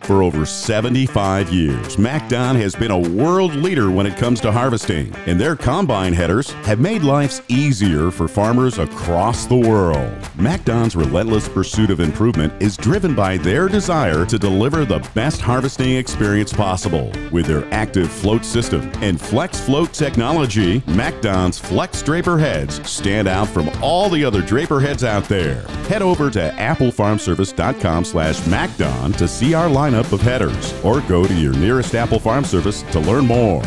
For over 75 years, MacDon has been a world leader when it comes to harvesting, and their combine headers have made lives easier for farmers across the world. MacDon's relentless pursuit of improvement is driven by their desire to deliver the best harvesting experience possible. With their active float system and flex float technology, MacDon's flex draper heads stand out from all the other draper heads out there. Head over to applefarmservice.com slash MacDon to see our lineup of headers or go to your nearest Apple Farm Service to learn more.